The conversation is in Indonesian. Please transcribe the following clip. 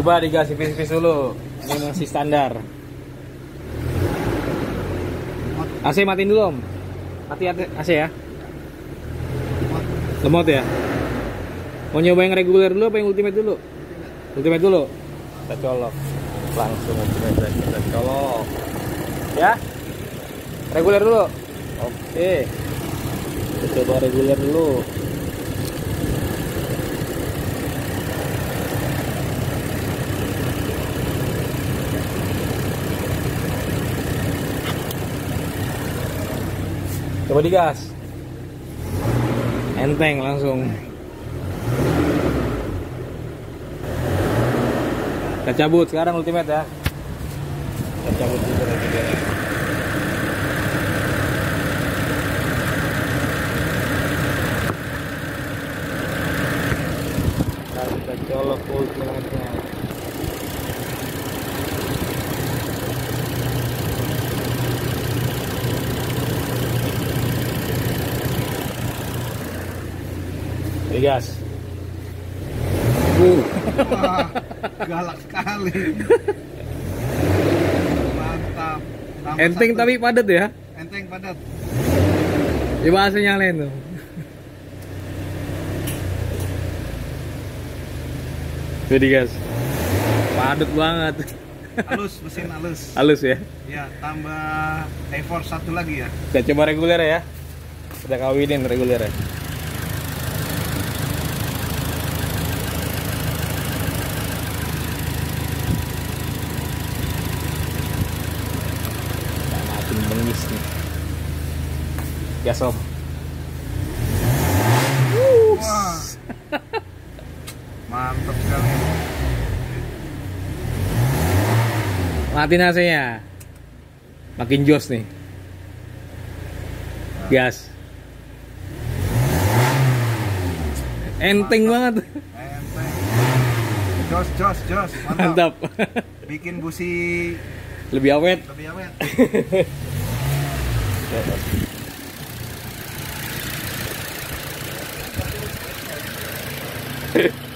Coba digas pipis-pipis dulu. Ini masih standar. AC matiin dulu om. Mati AC ya. Lemot ya. Mau nyoba yang reguler dulu apa yang ultimate dulu? Ultimate dulu. Kita colok. Langsung ultimate kita colok. Ya. Reguler dulu. Oke. Kita coba reguler dulu. Coba digas. Enteng langsung. Kita cabut sekarang ultimate ya. Kita cabut dulu. Kita colok ultimate-nya. Digas. Uh. Wah, galak sekali. Mantap. Tambah Enteng satu. tapi padat ya. enteng padat. Coba AC nyalain tuh. Tuh digas. Padat banget. Halus mesin halus. Halus ya. Ya, tambah effort satu lagi ya. Kita coba reguler ya. Kita kawinin reguler ya. Bengis nih. Gas om. Mantap sekali. Matiin AC-nya. Makin jos nih. Gas. Enteng banget. Enteng. Jos, jos, jos. Mantap. Mantap. Bikin busi Lebih awet. lebih awet. Thank you. Yeah.